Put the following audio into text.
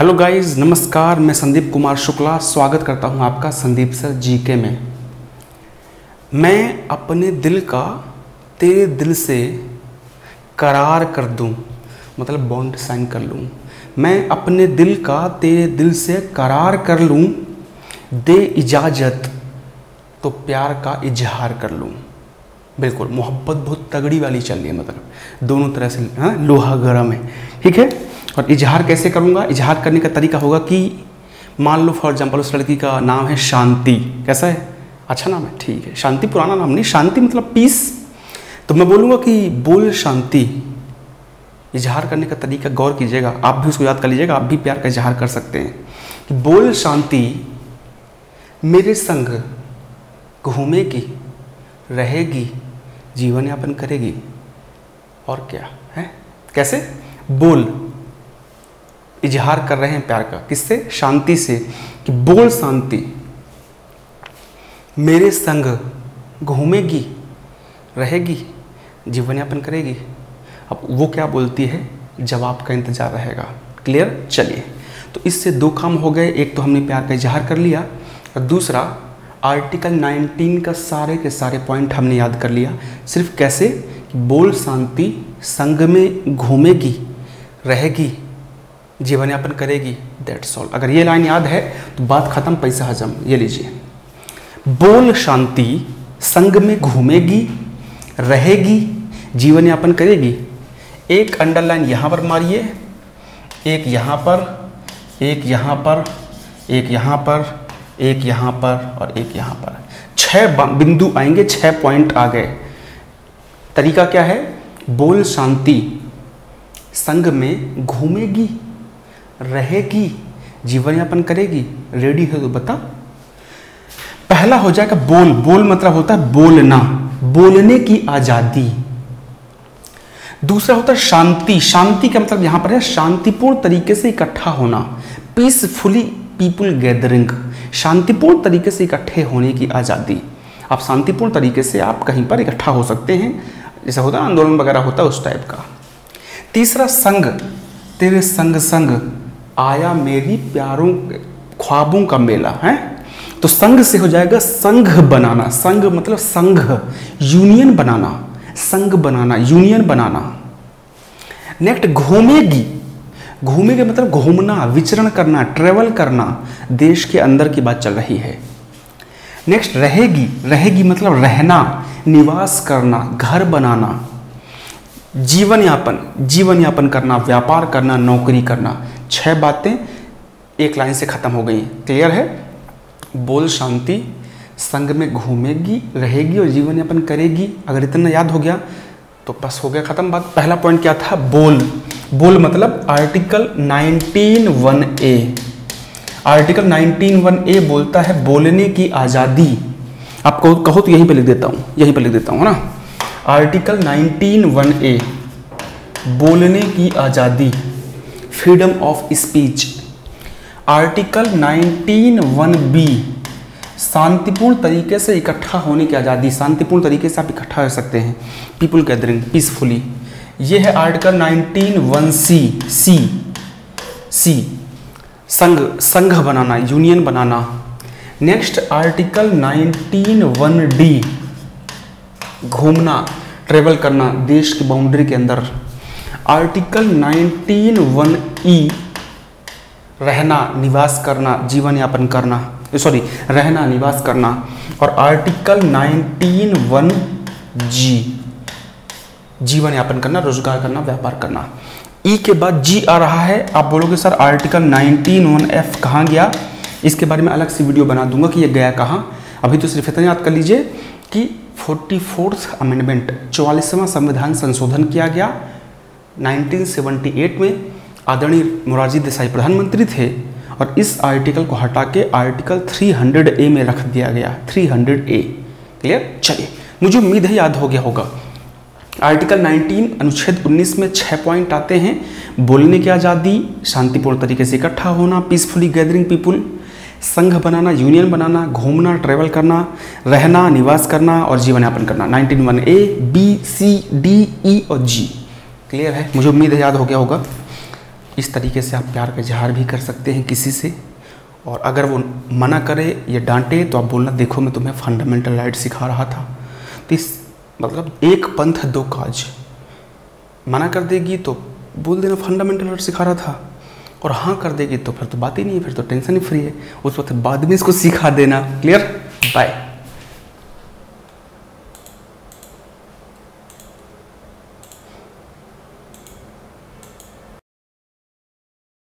Hello guys नमस्कार, मैं संदीप कुमार शुक्ला, स्वागत करता हूँ आपका संदीप सर जीके में। मैं अपने दिल का तेरे दिल से करार कर दूँ मतलब बॉन्ड साइन कर लूँ। मैं अपने दिल का तेरे दिल से करार कर लूँ, दे इजाज़त तो प्यार का इजहार कर लूँ। बिल्कुल, मोहब्बत बहुत तगड़ी वाली चल रही है मतलब। दोनों तरह से हाँ लोहा गर्म है। ठीक है? और इजहार कैसे करूँगा? इजहार करने का तरीका होगा कि मान लो फॉर एग्ज़ाम्पल उस लड़की का नाम है शांति। कैसा है? अच्छा नाम है, ठीक है। शांति पुराना नाम नहीं, शांति मतलब पीस तो मैं बोलूँगा कि बोल शांति। इजहार करने का तरीका गौर कीजिएगा। आप भी उसको याद कर लीजिएगा, आप भी प्यार का इजहार कर सकते हैं। कि बोल शांति मेरे संग घूमेगी रहेगी, जीवन यापन करेगी। और क्या है? कैसे? बोल। इजहार कर रहे हैं प्यार का। किससे? शांति से। कि बोल शांति। मेरे संग घूमेगी, रहेगी जीवन यापन करेगी। अब वो क्या बोलती है? जवाब का इंतज़ार रहेगा। क्लियर? चलिए। तो इससे दो काम हो गए। एक तो हमने प्यार का इजहार कर लिया और दूसरा, आर्टिकल 19 का सारे के सारे पॉइंट हमने याद कर लिया। सिर्फ़ कैसे? कि बोल शांति संग में घूमेगी, रहेगी जीवन यापन करेगी दैट्स ऑल अगर ये लाइन याद है तो बात खत्म, पैसा हजम, ये लीजिए। बोल शांति संग में घूमेगी, रहेगी जीवन यापन करेगी। एक अंडरलाइन यहाँ पर मारिए, एक यहाँ पर, एक यहाँ पर, एक यहाँ पर, एक यहाँ पर और एक यहाँ पर। छह बिंदु आएँगे, छह पॉइंट आ गए। तरीका क्या है? बोल शांति संग में घूमेगी रहेगी जीवन यापन करेगी रेडी है तो बता पहला हो जाएगा बोल। बोल मतलब होता है बोलना, बोलने की आज़ादी। दूसरा होता है शांति। शांति का मतलब यहाँ पर है शांतिपूर्ण तरीके से इकट्ठा होना। पीसफुली पीपुल गैदरिंग शांतिपूर्ण तरीके से इकट्ठे होने की आज़ादी। आप शांतिपूर्ण तरीके से आप कहीं पर इकट्ठा हो सकते हैं, जैसा होता है आंदोलन वगैरह होता है उस टाइप का। तीसरा संग। तेरे संग संग। आया मेरी प्यारों ख्वाबों का मेला, है? तो संग से हो जाएगा संघ बनाना। संघ मतलब संघ। यूनियन बनाना। संघ बनाना। यूनियन बनाना। नेक्स्ट, घूमेगी। घूमेगी मतलब घूमना, विचरण करना, ट्रेवल करना। देश के अंदर की बात चल रही है। नेक्स्ट, रहेगी। रहेगी मतलब रहना, निवास करना, घर बनाना। जीवन यापन जीवन यापन करना, व्यापार करना, नौकरी करना। छह बातें एक लाइन से खत्म हो गई क्लियर है? बोल शांति, संग में घूमेगी, रहेगी और जीवन यापन करेगी। अगर इतना याद हो गया तो बस हो गया खत्म बात। पहला पॉइंट क्या था? बोल। बोल मतलब article 19 one A. Article 19 one A बोलता है बोलने की आज़ादी। आप कहो तो यहीं पे लिख देता हूँ, यहीं पे लिख देता हूँ ना? आर्टिकल 19 वन ए, बोलने की आज़ादी। Freedom of speech article 19 one B शांतिपूर्ण तरीके से इकट्ठा होने की आज़ादी। शांतिपूर्ण तरीके से आप इकट्ठा हो सकते हैं। पीपुल गैदरिंग पीसफुली ये है आर्टिकल 19 वन सी सी सी संघ संघ बनाना यूनियन बनाना। नेक्स्ट आर्टिकल 19 वन डी घूमना ट्रेवल करना, देश की बाउंड्री के अंदर। आर्टिकल 19 वन ई, रहना, निवास करना जीवन यापन करना सॉरी रहना, निवास करना, और आर्टिकल 19 वन जी जीवन यापन करना, रोज़गार करना, व्यापार करना। ई के बाद जी आ रहा है। आप बोलोगे, सर, आर्टिकल 19 वन एफ़ कहाँ गया? इसके बारे में अलग से वीडियो बना दूँगा कि ये गया कहाँ। अभी तो सिर्फ़ इतना याद कर लीजिए कि फोर्टी फोर्थ अमेंडमेंट, चौवालीसवां संविधान संशोधन किया गया। 1978 में आदरणीय मोरारजी देसाई प्रधानमंत्री थे और इस आर्टिकल को हटा के आर्टिकल 300 ए में रख दिया गया 300 ए। क्लियर? चलिए, मुझे उम्मीद है याद हो गया होगा। आर्टिकल 19 अनुच्छेद 19 में छः पॉइंट आते हैं। बोलने की आज़ादी, शांतिपूर्ण तरीके से इकट्ठा होना पीसफुली गैदरिंग पीपुल संघ बनाना यूनियन बनाना, घूमना ट्रेवल करना, रहना, निवास करना और जीवन यापन करना। 19 one A, B, C, D, E और जी। क्लियर है? मुझे उम्मीद है याद हो गया होगा। इस तरीके से आप प्यार का इजहार भी कर सकते हैं किसी से। और अगर वो मना करे या डांटे तो आप बोलना, देखो, मैं तुम्हें फंडामेंटल राइट सिखा रहा था। तो इस मतलब एक पंथ दो काज। मना कर देगी तो बोल देना फंडामेंटल राइट सिखा रहा था। और हाँ कर देगी तो फिर तो बात ही नहीं है, फिर तो टेंशन ही फ्री है। उस वक्त बाद में इसको सिखा देना। Clear by